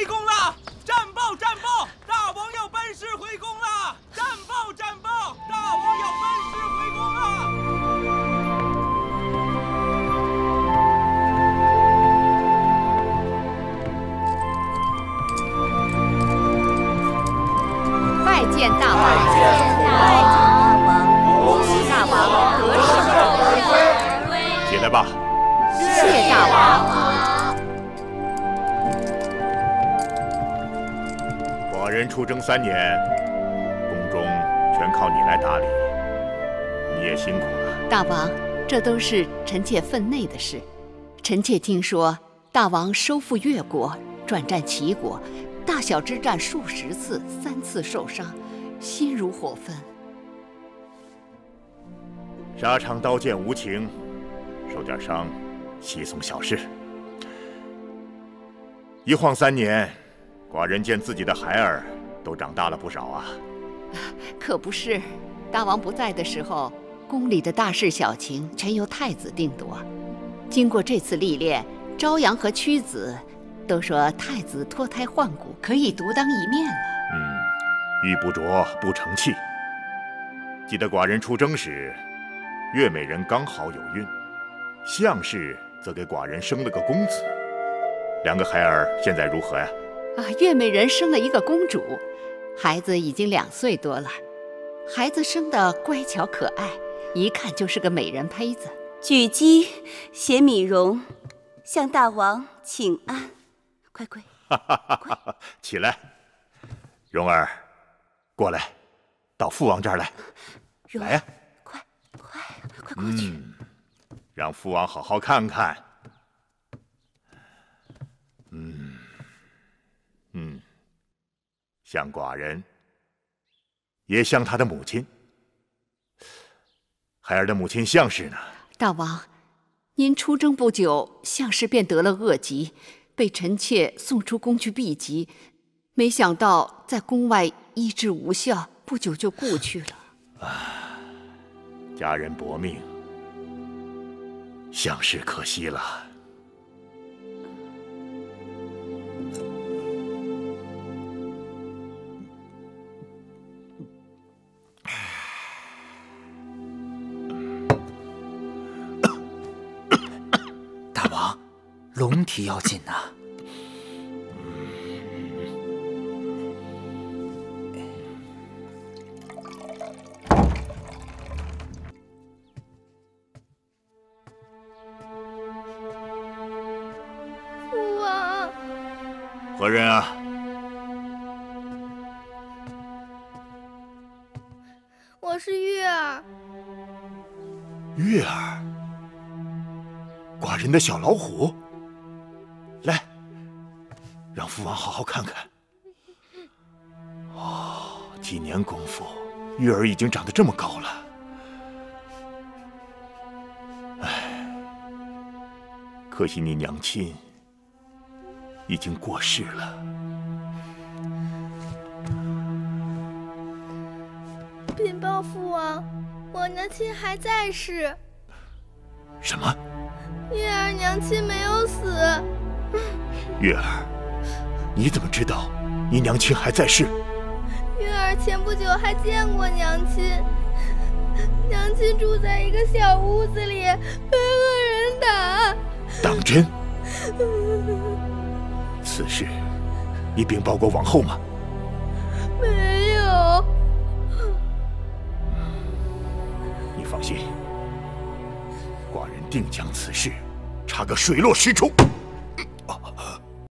回宫了！战报战报，大王要班师回宫了！战报战报，大王要班师回宫了！拜见大王！拜见大王，恭喜大王得胜而归！起来吧。谢大王！寡人出征三年，宫中全靠你来打理，你也辛苦了。大王，这都是臣妾分内的事。臣妾听说大王收复越国，转战齐国，大小之战数十次，三次受伤，心如火焚。沙场刀剑无情，受点伤，稀松小事。一晃三年，寡人见自己的孩儿都长大了不少啊。可不是，大王不在的时候，宫里的大事小情全由太子定夺。经过这次历练，朝阳和屈子都说太子脱胎换骨，可以独当一面了。嗯，玉不琢不成器。记得寡人出征时，月美人刚好有孕，项氏则给寡人生了个公子。两个孩儿现在如何呀？啊，月美人生了一个公主，孩子已经两岁多了。孩子生的乖巧可爱，一看就是个美人胚子。举姬携米荣向大王请安，快跪快，起来，蓉儿，过来，到父王这儿来。荣来呀、快快快过去！嗯，让父王好好看看。嗯嗯，像寡人，也像他的母亲。孩儿的母亲项氏呢？大王，您出征不久，项氏便得了恶疾，被臣妾送出宫去避疾。没想到在宫外医治无效，不久就故去了。啊家人薄命，项氏可惜了。龙体要紧呐、父王，何人啊？我是月儿。月儿，寡人的小老虎。父王好好看看。哦，几年功夫，月儿已经长得这么高了。唉，可惜你娘亲已经过世了。禀报父王，我娘亲还在世，什么？月儿娘亲没有死。月儿，你怎么知道你娘亲还在世？月儿前不久还见过娘亲，娘亲住在一个小屋子里，被恶人打。当真？此事你禀报过王后吗？没有。你放心，寡人定将此事查个水落石出。